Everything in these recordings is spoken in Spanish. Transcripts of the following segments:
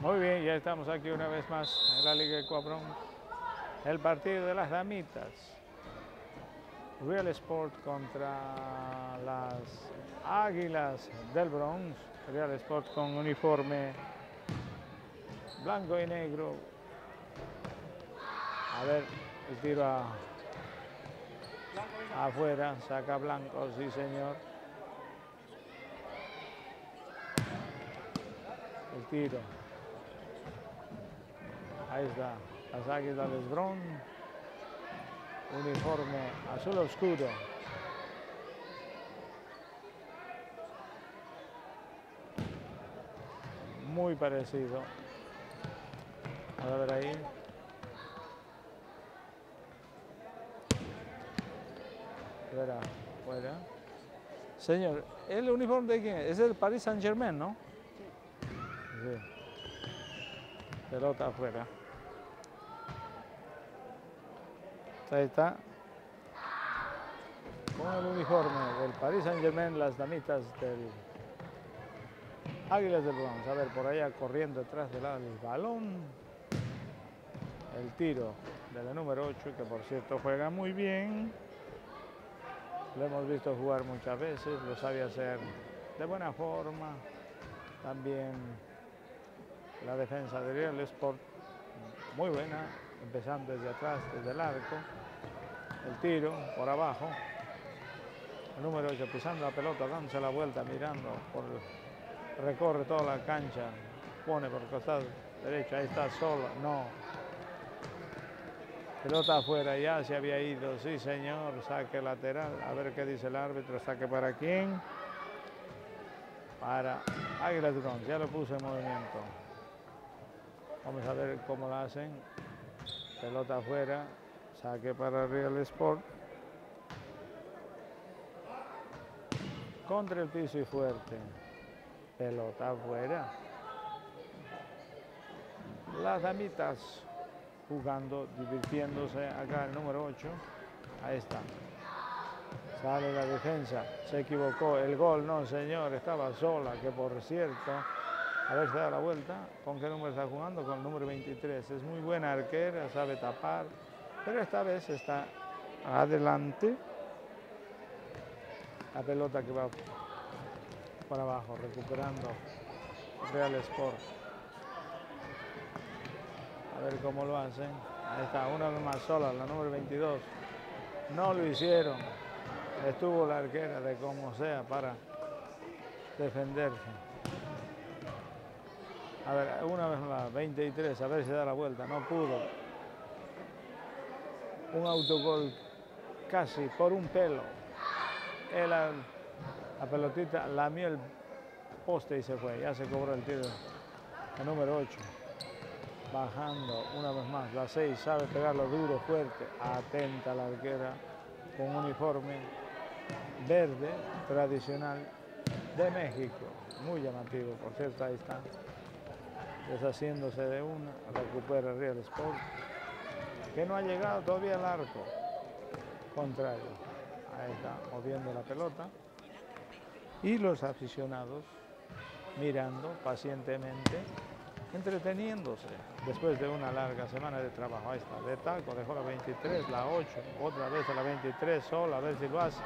Muy bien, ya estamos aquí una vez más en la Liga de Cuabrón. El partido de las damitas. Real Sport contra las Águilas del Bronx. Real Sport con uniforme blanco y negro. A ver, el tiro a- afuera, saca blanco, sí señor. El tiro. Ahí está, las águilas del Bronx. Uniforme azul oscuro. Muy parecido. A ver ahí. Fuera, fuera. Señor, ¿el uniforme de quién es? Es el Paris Saint Germain, ¿no? Sí. Pelota afuera. Está. Con el uniforme del Paris Saint Germain, las damitas del Águilas del Bronx. A ver, por allá corriendo detrás del el balón. El tiro de la número 8, que por cierto juega muy bien. Lo hemos visto jugar muchas veces, lo sabe hacer de buena forma. También la defensa de Real Sport, muy buena, empezando desde atrás, desde el arco. El tiro por abajo. El número 8 pisando la pelota, dándose la vuelta, mirando, recorre toda la cancha, pone por el costado derecho, ahí está solo, no. Pelota afuera, ya se había ido, sí señor, saque lateral, a ver qué dice el árbitro, saque para quién. Para Águilas Bronx, ya lo puse en movimiento. Vamos a ver cómo lo hacen. Pelota afuera, saque para Real Sport. Contra el piso y fuerte. Pelota afuera. Las damitas jugando, divirtiéndose. Acá el número 8. Ahí está. Sale la defensa. Se equivocó. El gol, no señor, estaba sola, que por cierto, a ver si da la vuelta. ¿Con qué número está jugando? Con el número 23. Es muy buena arquera, sabe tapar. Pero esta vez está adelante. La pelota que va por abajo, recuperando Real Sport. A ver cómo lo hacen. Ahí está, una vez más sola, la número 22. No lo hicieron. Estuvo la arquera de como sea para defenderse. A ver, una vez más, 23, a ver si da la vuelta. No pudo. Un autogol casi por un pelo. Él, la, la pelotita lamió el poste y se fue. Ya se cobró el tiro. El número 8 bajando una vez más. La 6 sabe pegarlo duro, fuerte, atenta la arquera con uniforme verde tradicional de México. Muy llamativo, por cierto, ahí está. Deshaciéndose de una, recupera Real Sport, que no ha llegado todavía al arco contrario. Ahí está, moviendo la pelota. Y los aficionados mirando pacientemente entreteniéndose después de una larga semana de trabajo. Ahí está, de taco, dejó la 23, la 8, otra vez a la 23 sola, a ver si lo hace.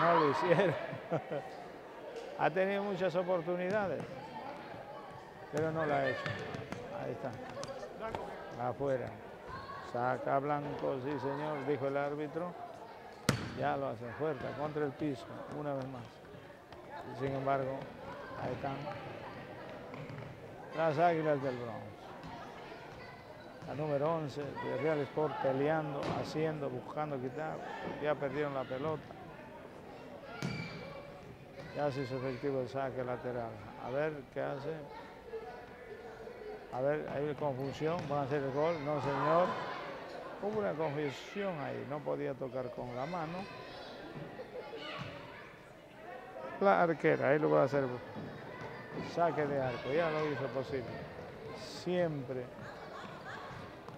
No lo hicieron. ha tenido muchas oportunidades, pero no la ha hecho. Ahí está, afuera. Saca blanco, sí señor, dijo el árbitro. Ya lo hace fuerte, contra el piso, una vez más. Sin embargo, ahí están las Águilas del Bronx. La número 11 de Real Sport peleando, haciendo, buscando quitar. Ya perdieron la pelota. Ya se hizo efectivo el saque lateral. A ver qué hace. A ver, hay confusión. ¿Van a hacer el gol? No, señor. Hubo una confusión ahí. No podía tocar con la mano. La arquera, ahí lo va a hacer saque de arco, ya lo hizo posible. Siempre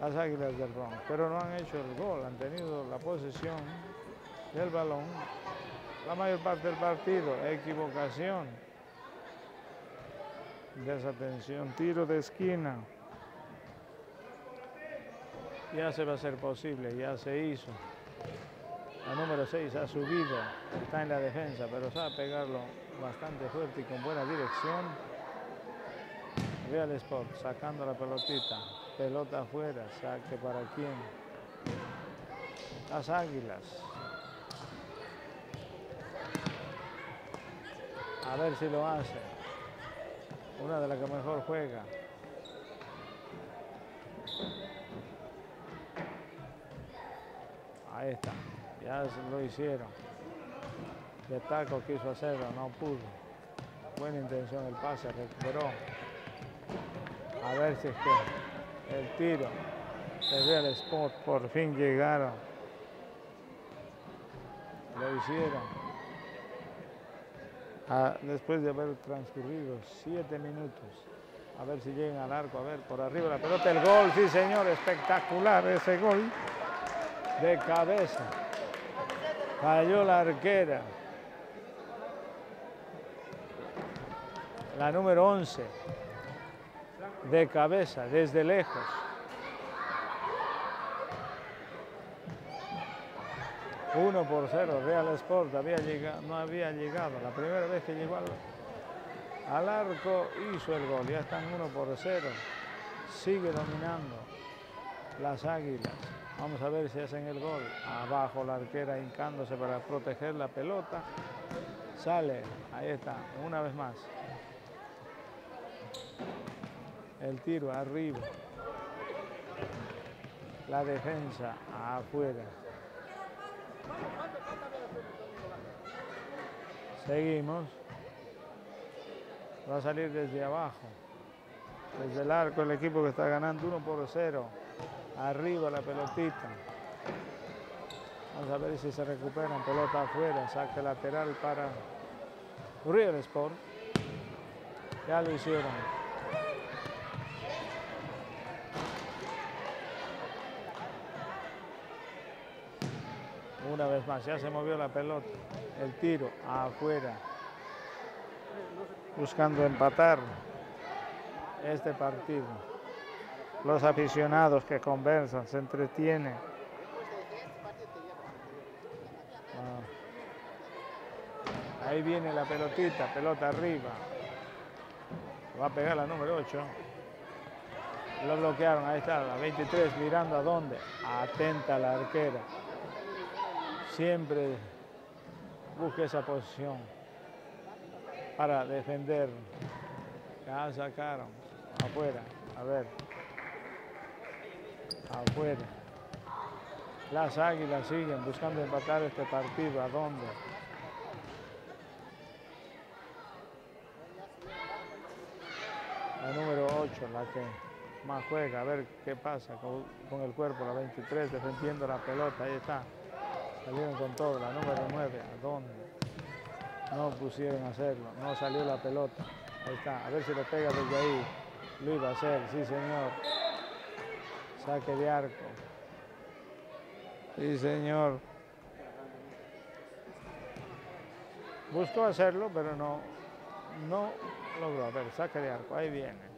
las Águilas del Bronx, pero no han hecho el gol, han tenido la posesión del balón la mayor parte del partido, equivocación Desatención, tiro de esquina. Ya se va a ser posible, ya se hizo. La número 6 ha subido, está en la defensa, pero sabe pegarlo bastante fuerte y con buena dirección. Real Sport sacando la pelotita, pelota afuera, saque para quién. Las Águilas. A ver si lo hace. Una de las que mejor juega. Ahí está. Ya lo hicieron. De taco quiso hacerlo, no pudo. Buena intención el pase, recuperó. A ver si es que el tiro de Real Sport por fin llegaron. Lo hicieron. Ah, después de haber transcurrido siete minutos. A ver si llegan al arco, a ver, por arriba la pelota, el gol, sí señor, espectacular ese gol de cabeza. Cayó la arquera. La número 11. De cabeza, desde lejos. Uno por cero, Real Sport no había llegado. La primera vez que llegó al, al arco hizo el gol. Ya están uno por cero. Sigue dominando las águilas. Vamos a ver si hacen el gol. Abajo la arquera hincándose para proteger la pelota. Sale, ahí está, una vez más. El tiro arriba. La defensa afuera. Seguimos. Va a salir desde abajo. Desde el arco el equipo que está ganando 1 por 0. Arriba la pelotita. Vamos a ver si se recuperan. Pelota afuera. Saque lateral para Real Sport. Ya lo hicieron. Una vez más, ya se movió la pelota. El tiro afuera. Buscando empatar este partido. Los aficionados que conversan, se entretienen. Ah. Ahí viene la pelotita, pelota arriba. Va a pegar la número 8. Lo bloquearon, ahí está, la 23 mirando a dónde. Atenta la arquera siempre busque esa posición para defender. Ya sacaron afuera, a ver, afuera. Las águilas siguen buscando empatar este partido. ¿A dónde? La número 8, la que más juega. A ver qué pasa con, con el cuerpo, la 23, defendiendo la pelota. Ahí está. Salieron con todo, la número 9, ¿a dónde? No pusieron a hacerlo, no salió la pelota. Ahí está, a ver si lo pega desde ahí. Lo iba a hacer, sí señor. Saque de arco. Sí señor. Buscó hacerlo, pero no, no logró. A ver, saque de arco, ahí viene.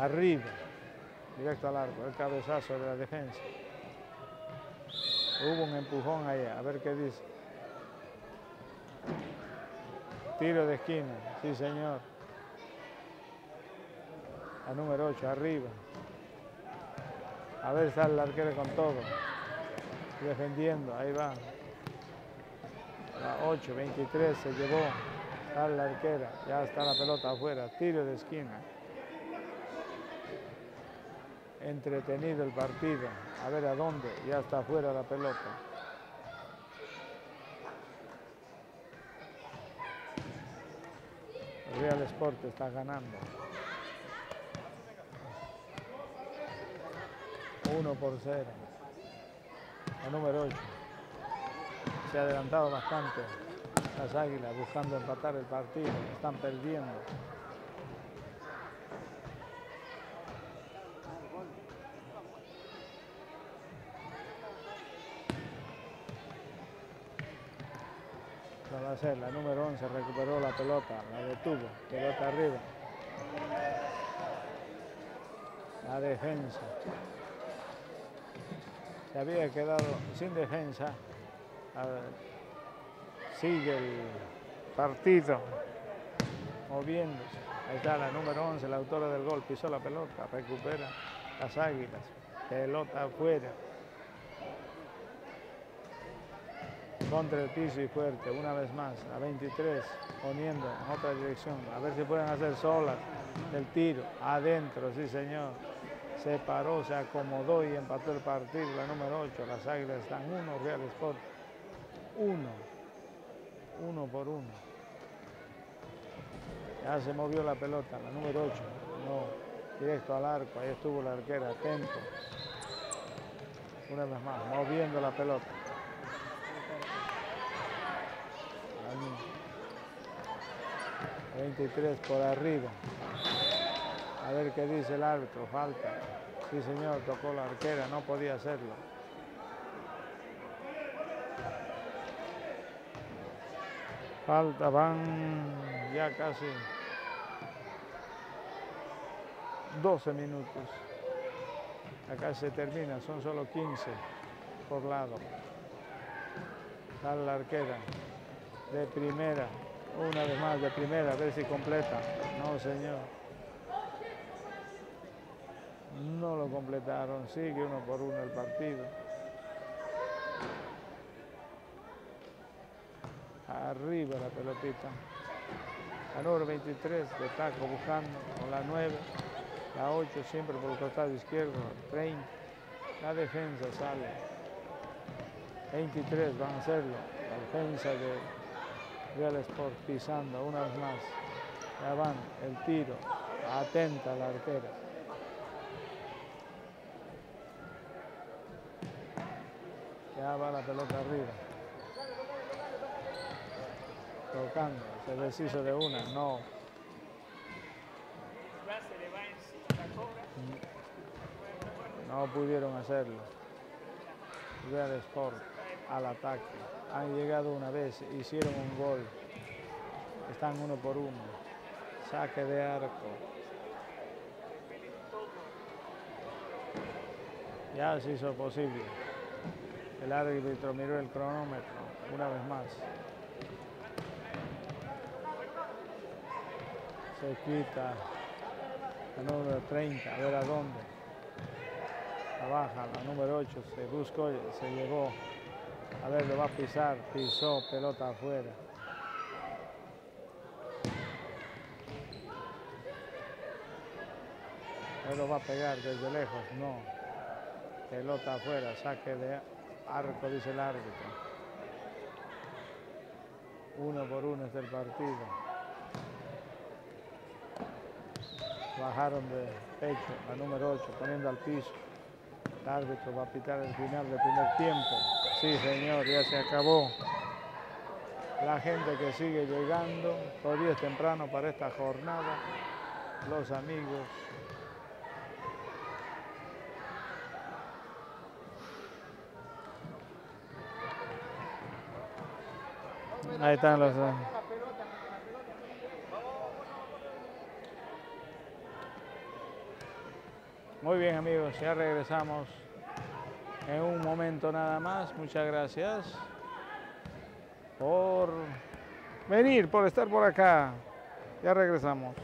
Arriba, directo al arco, el cabezazo de la defensa. Hubo un empujón ahí, a ver qué dice. Tiro de esquina, sí señor. La número 8, arriba. A ver, sale el arquero con todo. Defendiendo, ahí va. La 8, 23 se llevó. Sale la arquera, ya está la pelota afuera. Tiro de esquina entretenido el partido. A ver a dónde, ya está fuera la pelota. Real Sport está ganando. Uno por cero. El número 8. Se ha adelantado bastante las águilas buscando empatar el partido. Están perdiendo. la número 11, recuperó la pelota, la detuvo, pelota arriba. La defensa. Se había quedado sin defensa. sigue el partido moviéndose. Ahí está la número 11, la autora del gol, pisó la pelota, recupera las águilas, pelota afuera. Contra el piso y fuerte, una vez más, a 23, poniendo en otra dirección, a ver si pueden hacer solas el tiro, adentro, sí señor. Se paró, se acomodó y empató el partido, la número 8, las águilas están uno, Real Sport, uno, uno por uno. Ya se movió la pelota, la número 8. No, directo al arco. Ahí estuvo la arquera, atento. Una vez más, moviendo la pelota. 23 por arriba. A ver qué dice el árbitro, falta. Sí señor, tocó la arquera, no podía hacerlo. Falta, van ya casi 12 minutos. Acá se termina, son solo 15 por lado. Sale la arquera de primera, una vez más de primera, a ver si completa. No, señor. No lo completaron, sigue uno por uno el partido. Arriba la pelotita. La número 23 de taco buscando con la 9. La 8 siempre por el costado izquierdo. 30. La defensa sale. 23 van a hacerlo. La defensa de Real Sport pisando una vez más. Ya van el tiro. Atenta la arquera. Ya va la pelota arriba. Tocando se deshizo de una, no. No pudieron hacerlo. Real Sport al ataque. Han llegado una vez, hicieron un gol. Están uno por uno. Saque de arco. Ya se hizo posible. El árbitro miró el cronómetro una vez más. se quita la número 30, a ver a dónde. La baja, la número 8, se buscó, se llevó. A ver, lo va a pisar, pisó, pelota afuera. Él lo va a pegar desde lejos, no. Pelota afuera, saque de arco, dice el árbitro. Uno por uno es el partido. bajaron de pecho la número 8, poniendo al piso. El árbitro va a pitar el final del primer tiempo. Sí, señor, ya se acabó. La gente que sigue llegando, todavía es temprano para esta jornada. Los amigos. Ahí están los... Muy bien amigos, ya regresamos en un momento nada más. Muchas gracias por venir, por estar por acá. Ya regresamos.